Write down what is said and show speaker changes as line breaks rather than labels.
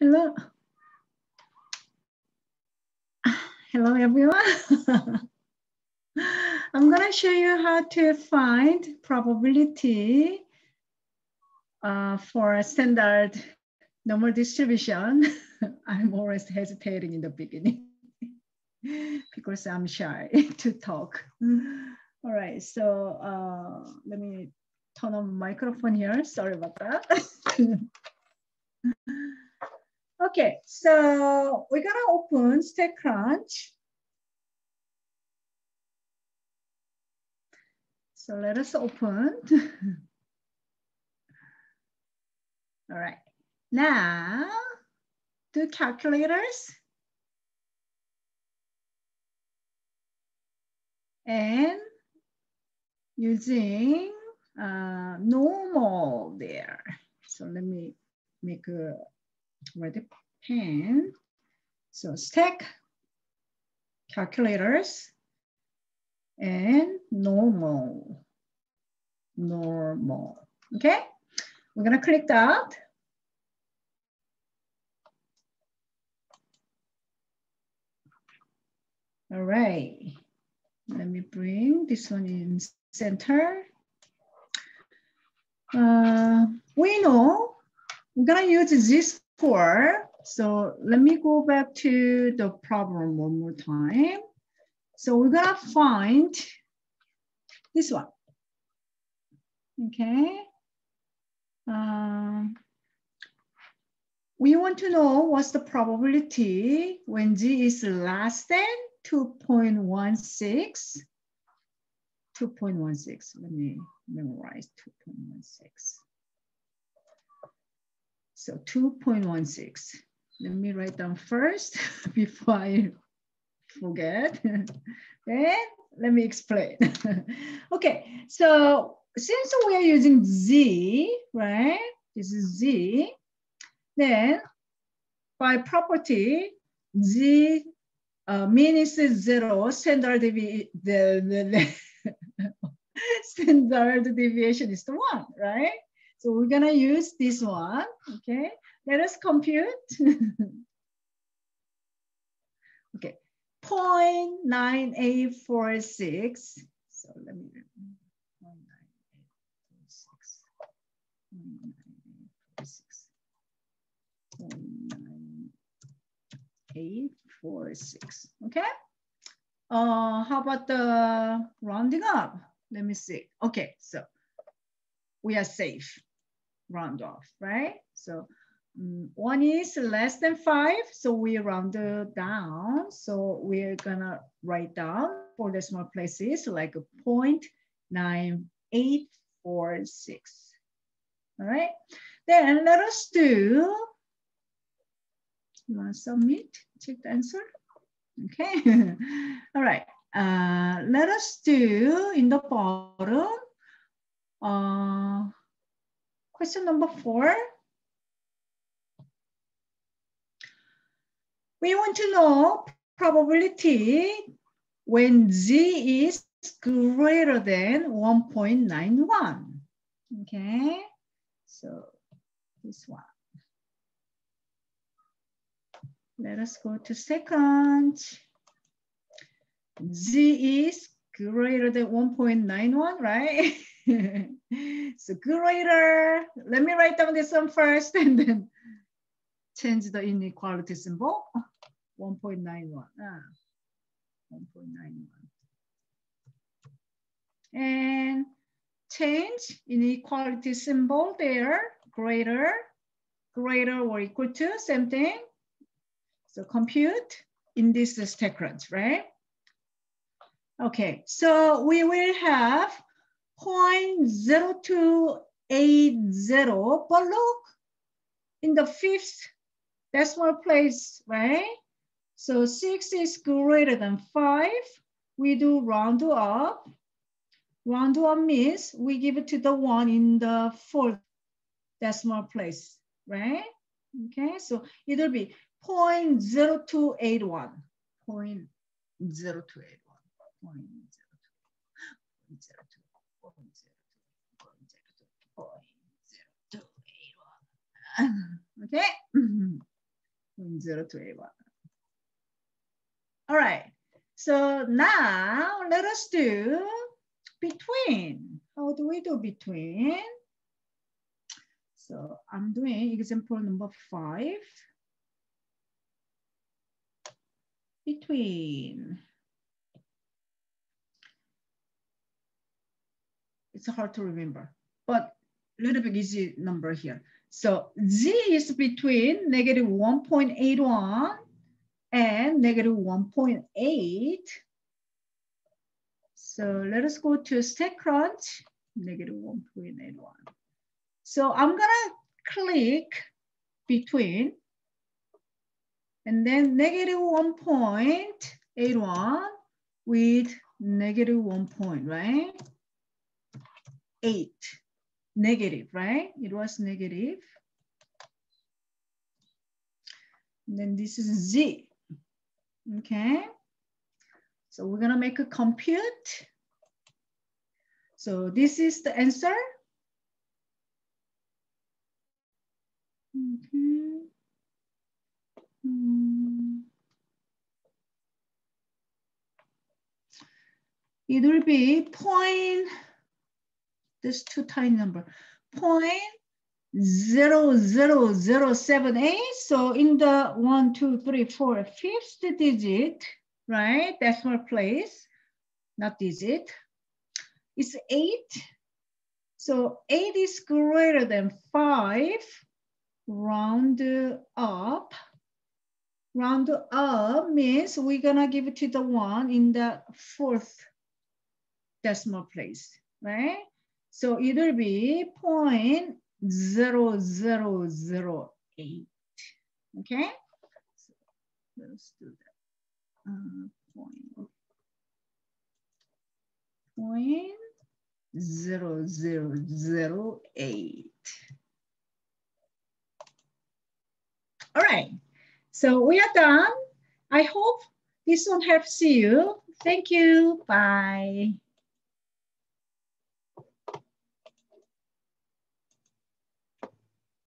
Hello. Hello, everyone. I'm gonna show you how to find probability uh, for a standard normal distribution. I'm always hesitating in the beginning because I'm shy to talk. All right, so uh, let me turn on microphone here. Sorry about that. Okay, so we're gonna open StatCrunch. So let us open. All right, now do calculators. And using uh, normal there. So let me make a red pen. So stat calculators and normal, normal, okay? We're gonna click that. All right, let me bring this one in center. Uh, we know we're gonna use this for, so let me go back to the problem one more time. So we're gonna find this one, okay? Um, we want to know what's the probability when Z is less than 2.16 2.16. Let me memorize 2.16. So 2.16. Let me write down first before I forget. then let me explain. okay, so since we are using Z, right? This is Z. Then by property, Z uh, mean is zero, standard devi the, the, the standard deviation is the one, right? So we're gonna use this one, okay? Let us compute. okay, 0.9846. So let me, 0.9846. Okay. Uh, how about the rounding up? Let me see. Okay, so we are safe. Round off, right? So um, one is less than five, so we round down. So we're gonna write down four decimal places like a point nine eight four six. All right. Then let us do. You want to submit? Check the answer. Okay. All right. Uh, let us do in the bottom. Uh, question number four. We want to know probability when z is greater than 1.91. Okay, so this one. Let us go to second. Z is greater than 1.91, right? so greater, let me write down this one first and then change the inequality symbol. 1.91, ah, 1.91. And change inequality symbol there, greater, greater or equal to, same thing. So compute in this StatCrunch, right? Okay, so we will have 0.0280, but look, in the fifth decimal place, right? So six is greater than five. We do round up. Round up means we give it to the one in the fourth decimal place, right? Okay, so it'll be 0.0281, 0.0281, 0.0281. 0 to A1. All right, so now let us do between. How do we do between? So I'm doing example number five. Between. It's hard to remember, but a little bit easy number here. So z is between negative 1.81 and negative 1.8. So let us go to stack StatCrunch, negative 1.81. So I'm gonna click between and then negative 1.81 with negative 1 point, right? 8, negative, right? It was negative. And then this is Z, okay? So we're gonna make a compute. So this is the answer. Okay. Hmm. It will be point, this two tiny number, point zero zero zero seven eight. So in the one, two, three, four, fifth digit, right? Decimal place, not digit. It's eight. So eight is greater than five round up. Round up means we're gonna give it to the one in the fourth decimal place, right? So it will be point zero zero zero eight. Okay, so let's do that. Uh, point point zero zero zero eight. All right, so we are done. I hope this one helps you. Thank you. Bye.